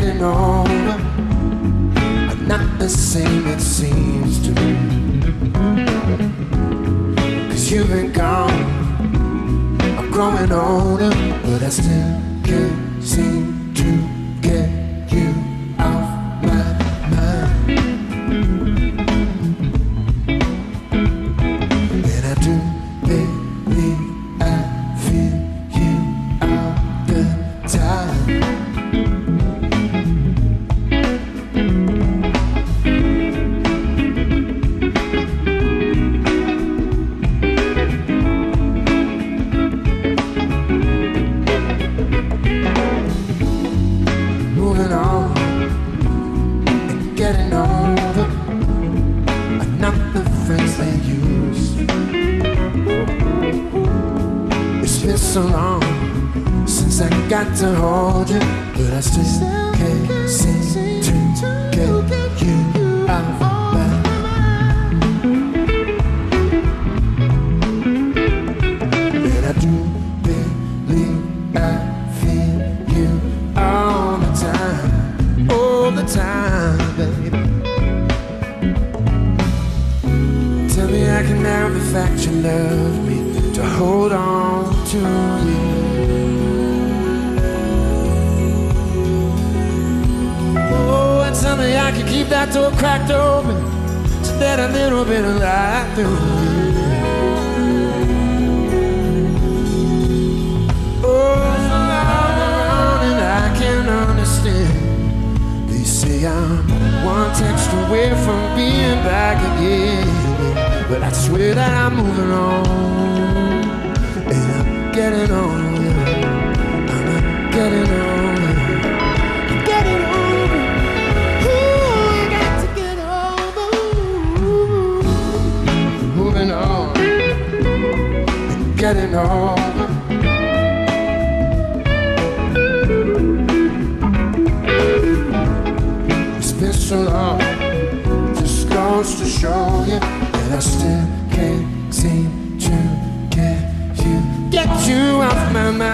getting older are not the same it seems to me. Cause you've been gone, I'm growing older, but I still can't seem Moving on and getting older are not the friends they used. It's been so long since I got to hold you, but I still can't seem can the fact you love me to hold on to you. Oh, and me I can keep that door cracked open so that a little bit of light through. Oh, swear that I'm moving on. And I'm getting on. I'm getting on. I'm getting on. Ooh, I got to get over. Moving on. And getting on. So long, just goes to show you that I still can't seem to get you, get you off my mind.